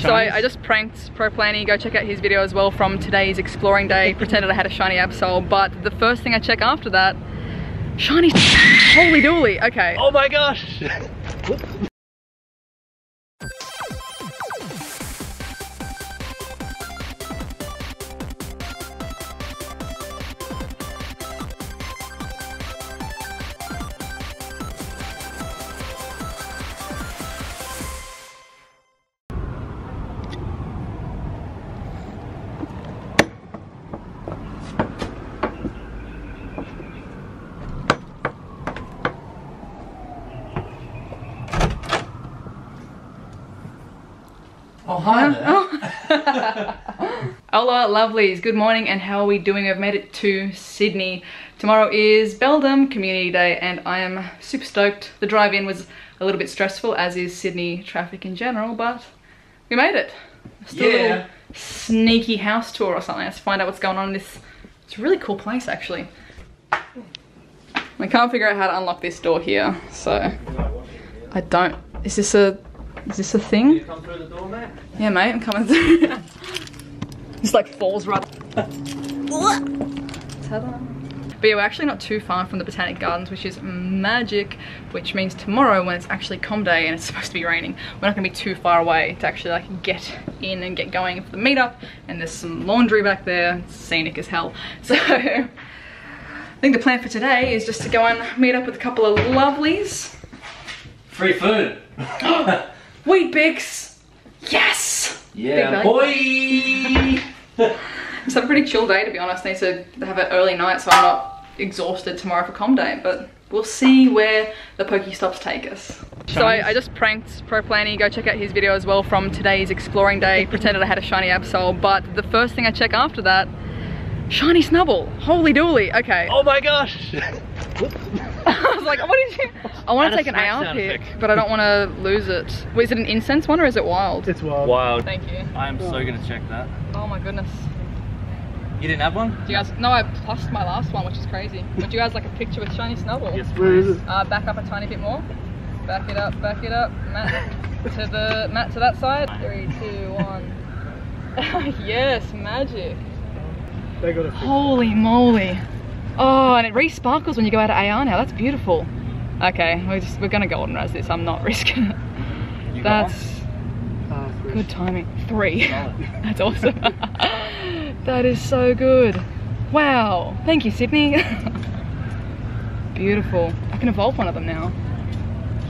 So I, I, just pranked Pro. Go check out his video as well from today's exploring day. Pretended I had a shiny Absol, but the first thing I check after that, shiny holy dooly. Okay. Oh my gosh. hi there. Hola, lovelies. Good morning, and how are we doing? I've made it to Sydney. Tomorrow is Beldum Community Day, and I am super stoked. The drive-in was a little bit stressful, as is Sydney traffic in general, but we made it. Still yeah. a little sneaky house tour or something. Let's find out what's going on in this. It's a really cool place, actually. I can't figure out how to unlock this door here, so I don't. Is this a is this a thing? You come through the door, mate? Yeah, mate, I'm coming through. Just like falls right. But yeah, we're actually not too far from the Botanic Gardens, which is magic, which means tomorrow when it's actually com day and it's supposed to be raining, we're not gonna be too far away to actually like get in and get going for the meetup. And there's some laundry back there, it's scenic as hell. So I think the plan for today is just to go and meet up with a couple of lovelies. Free food. Weet-Bix! Yes! Yeah, boy! it's a pretty chill day to be honest. I need to have an early night so I'm not exhausted tomorrow for com day, but we'll see where the Pokestops take us. So I, I, just pranked ProPlanty. Go check out his video as well from today's exploring day. Pretended I had a shiny Absol, but the first thing I check after that, shiny Snubbull. Holy dooly. Okay. Oh my gosh. I was like, what did you? I want to take an AR pic, but I don't want to lose it. Wait, is it an incense one or is it wild? It's wild. Wild. Thank you. I am so gonna check that. Oh my goodness. You didn't have one? Do you guys? No, I plussed my last one, which is crazy. Would you guys like a picture with shiny Snubbull? Yes, please. Uh, back up a tiny bit more. Back it up. Back it up. Matt to the Matt to that side. Three, two, one. yes, magic. They got a Holy moly. Oh, and it re-sparkles when you go out of AR now. That's beautiful. Okay, we're just we're gonna golden razz this. I'm not risking it. You That's uh, good timing. Three. That's awesome. that is so good. Wow. Thank you, Sydney. beautiful. I can evolve one of them now.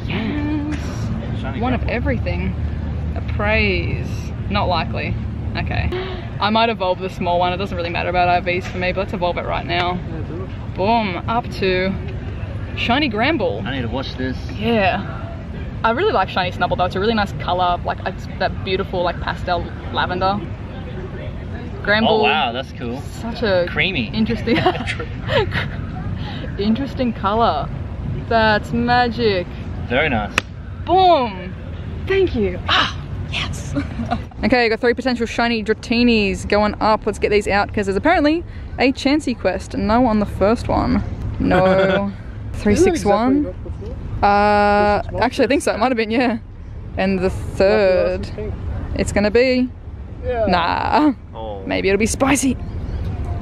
Yes. Shiny one of everything. A praise. Not likely. Okay. I might evolve the small one. It doesn't really matter about IVs for me, but let's evolve it right now. Yeah, do it. Boom. Up to Shiny Granbull. I need to watch this. Yeah. I really like Shiny Snubbull though. It's a really nice color, like it's that beautiful like pastel lavender. Granbull. Oh wow, that's cool. Such a Creamy. interesting, interesting color. That's magic. Very nice. Boom. Thank you. Ah, yes. okay, got three potential shiny Dratinis going up. Let's get these out because there's apparently a Chansey quest. No on the first one. No. Three Isn't that six one. exactly what we got before? Uh, Just actually, I think so. It might have been, yeah. And the third, it's gonna be Yeah. nah. Oh. Maybe it'll be spicy.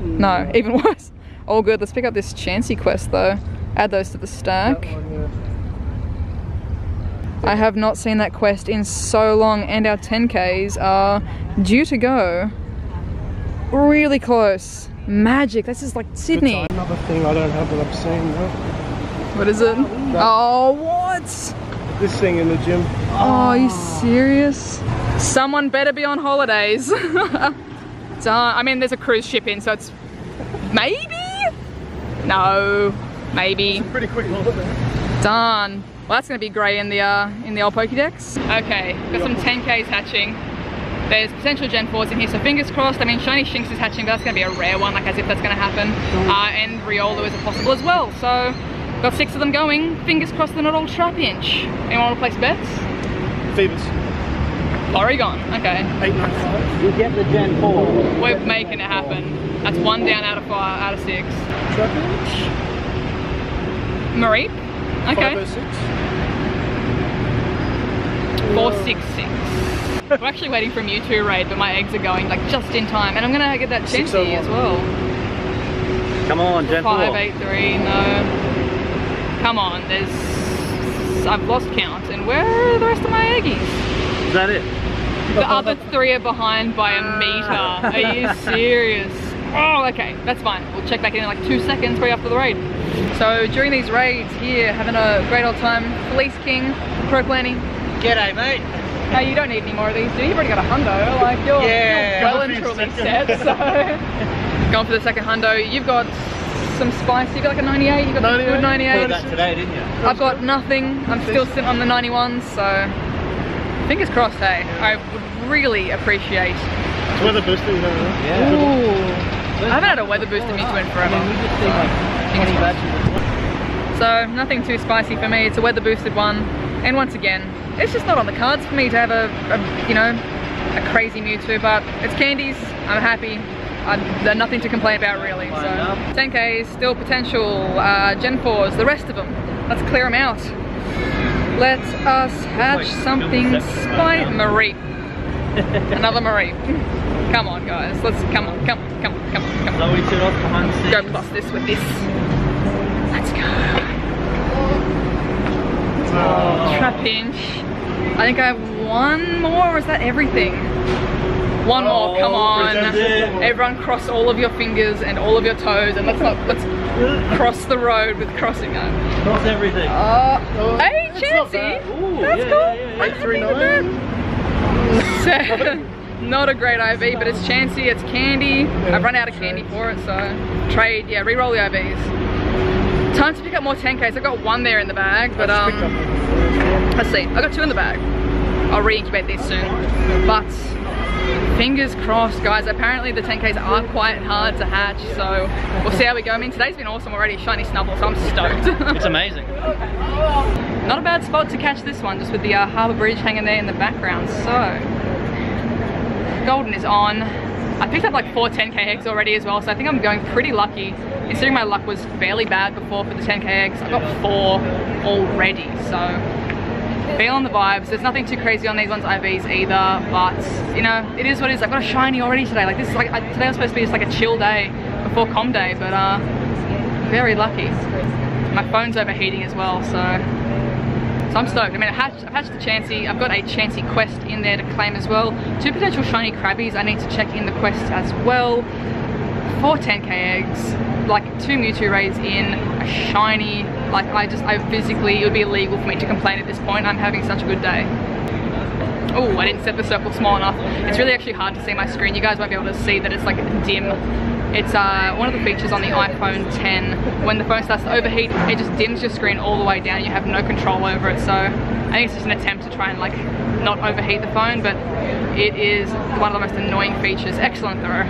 No, even worse. All good. Let's pick up this Chansey quest though. Add those to the That stack. one, I have not seen that quest in so long, and our 10Ks are due to go really close. Magic. This is like. Sydney. Another thing I don't have that I'm seeing now. What is it? Oh, what? This thing in the gym. Oh, are you serious? Someone better be on holidays. Darn. Uh, I mean, there's a cruise ship in, so it's maybe? No, maybe. Pretty quick holiday. Darn. Well, that's gonna be grey in the uh, in the old Pokédex. Okay, got some 10Ks hatching. There's potential Gen 4s in here, so fingers crossed. I mean, Shiny Shinx is hatching, but that's gonna be a rare one, like as if that's gonna happen. Uh, and Riolu is a possible as well. So, got six of them going. Fingers crossed they're not all Trapinch. Anyone wanna place bets? Feebas. Oregon, okay. 895. You get the Gen 4. We're making it happen. That's one down out of five, out of six. Trapinch. Okay. 506. Four six six. We're actually waiting for a Mewtwo raid, but my eggs are going like just in time, and I'm gonna get that Chansey oh, as well. Come on, Gen Five, eight, three. No. Come on. There's. I've lost count. And where are the rest of my eggies? Is that it? The other three are behind by a meter. Are you serious? Oh, okay, that's fine. We'll check back in in like two seconds right after the raid. So during these raids here, having a great old time. FleeceKing, Pro Planning. G'day, mate. Now you don't need any more of these, do you? You've already got a hundo. Like you're, Yeah. you're well and truly set. So going for the second hundo. You've got some spice. You got like a 98. You got the good 98. 98. Pulled that today, didn't you? I've got nothing. I'm still sitting on the 91s, so fingers crossed, hey. I would really appreciate. It's weather boosted, you don't know. Yeah. Ooh. I haven't had a weather Mewtwo in forever. Like 20 batches. So nothing too spicy for me. It's a weather boosted one. And once again, it's just not on the cards for me to have a, a you know, a crazy Mewtwo, but it's candies. I'm happy. I, there's nothing to complain about really. So Fine enough. 10Ks, still potential, uh, Gen 4s, the rest of them. Let's clear them out. Let us hatch something now. Marie. Another Marie. Come on guys, let's, come on, come on, come on, come on, come on. Chloe took off behind the scenes. Go plus this with this. Let's go. Trapinch. I think I have one more, or is that everything? One more, come Oh, on. Everyone cross all of your fingers and all of your toes and let's not, let's cross the road with crossing it. Cross everything. Uh, Oh, hey, it's not Ooh, That's yeah, cool. yeah, yeah, I'm yeah. happy with that. So, not a great IV, but it's Chansey, it's candy. I've run out of candy for it, so trade, yeah, re-roll the IVs. Time to pick up more 10Ks. I've got one there in the bag, but I um, let's see. I got two in the bag. I'll re-incubate these soon. But fingers crossed, guys. Apparently the 10Ks are quite hard to hatch, so we'll see how we go. I mean, today's been awesome already. Shiny Snubbull, so I'm stoked. It's amazing. Not a bad spot to catch this one, just with the uh, Harbour Bridge hanging there in the background. So, Golden is on. I picked up like four 10k eggs already as well, so I think I'm going pretty lucky. Considering my luck was fairly bad before for the 10k eggs, I got four already, so feeling the vibes. There's nothing too crazy on these ones IVs either, but you know, it is what it is. I got a shiny already today. Like this is like, today was supposed to be just like a chill day before com day, but uh, very lucky. My phone's overheating as well, so so I'm stoked. I mean, I hatched, I've hatched the Chansey. I've got a Chansey quest in there to claim as well. Two potential shiny Krabbies. I need to check in the quest as well. Four 10k eggs, like two Mewtwo raids in, a shiny. Like I just, I physically, it would be illegal for me to complain at this point. I'm having such a good day. Oh, I didn't set the circle small enough. It's really actually hard to see my screen. You guys won't be able to see that it's like dim. It's uh, one of the features on the iPhone 10. When the phone starts to overheat, it just dims your screen all the way down. You have no control over it. So I think it's just an attempt to try and like not overheat the phone, but it is one of the most annoying features. Excellent throw.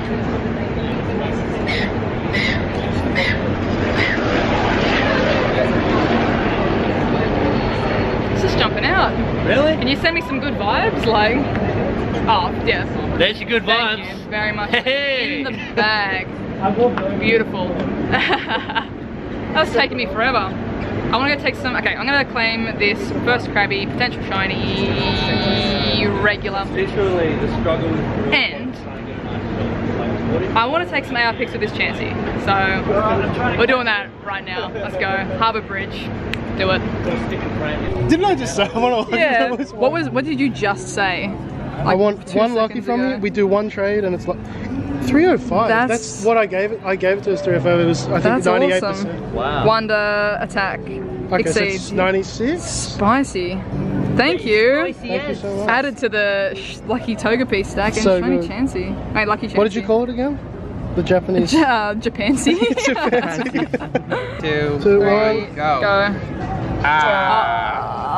It's just jumping out. Really? Can you send me some good vibes? Like, oh, yeah. There's your good Thank vibes. you very much. Hey. In the bag. Beautiful. that was taking me forever. I want to go take some, okay, I'm going to claim this first Krabby, potential shiny, regular. Literally, the struggle is real. And I want to take some AR pics with this Chansey. So we're doing that right now. Let's go. Harbour Bridge. Do it. Didn't I just say I want to Yeah. What was, what did you just say? I want one lucky from ago? you. We do one trade and it's like 305. That's- That's, what I gave it. I gave it to us 305. It was I think 98%. awesome. Wow. Wonder attack. Okay, so Exceeds. 96. Spicy. Thank you. Thank you so much. Added to the sh lucky Togepi stack and So shiny good. Chansey. Wait, lucky Chansey. What did you call it again? The Japanese. Uh, Japansey. Two. Two, Three, one. Go. go. Ah.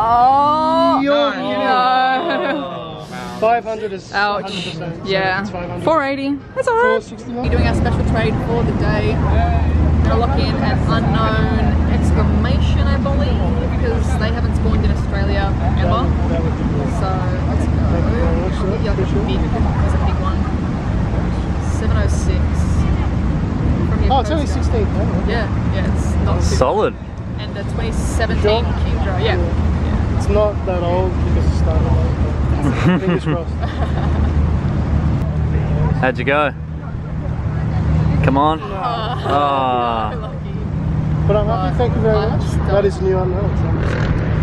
Oh, Yo, no. 500 is Ouch. 100%. Yeah. it's 500. 480. That's alright. We're doing our special trade for the day. We're gonna lock in an unknown exclamation, I believe, because they haven't spawned in Australia ever. So let's go. I'll get you like a big, there's a big one. 706. From Oh, it's only 16. Yeah, yeah, it's not super. Solid. And the 2017 Sure. Kingdra, yeah. It's not that old because it started late. Fingers crossed. How'd you go? Come on. Oh. Ah. But I'm happy, thank you very much. That is new unknown. So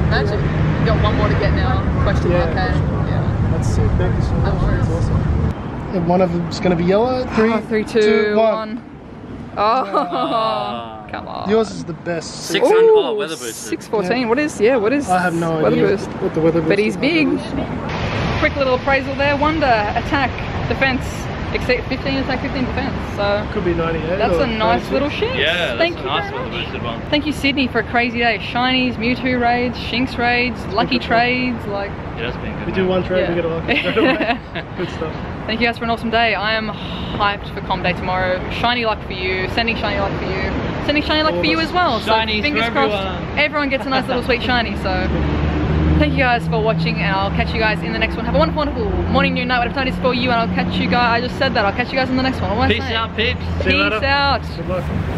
Magic. You got one more to get now. Question Yeah. mark. Okay. Yeah. that's sick. Thank you so much. No worries. That's awesome. And one of them's going to be yellow. Ah, three, Oh, three, two, one. Oh, come on. Yours is the best. Six hundred. Oh, weather booster. Six fourteen. What is? Yeah. What is? I have no weather idea boost. what the weather But he's big. Quick little appraisal there. Wonder, attack, defense. Except 15 attack, 15 defense. So Could be 98. that's a nice 96. little shit. Yeah, that's Thank a you nice very weather much. boosted one. Thank you, Sydney, for a crazy day. Shinies, Mewtwo raids, Shinx raids, Lucky trades. Like, Yeah, that's been good. We do one trade, Yeah. we get a lucky straight away. Good stuff. thank you guys for an awesome day. I am hyped for Com Day tomorrow. Shiny luck for you. Sending shiny luck for you. Sending shiny luck for you as well. So fingers for crossed. everyone. Everyone gets a nice little sweet shiny. So thank you guys for watching, and I'll catch you guys in the next one. Have a wonderful, wonderful morning, noon, night, whatever time it is for you, and I'll catch you guys. I just said that. I'll catch you guys in the next one. Peace out, peeps. Peace out. Good luck.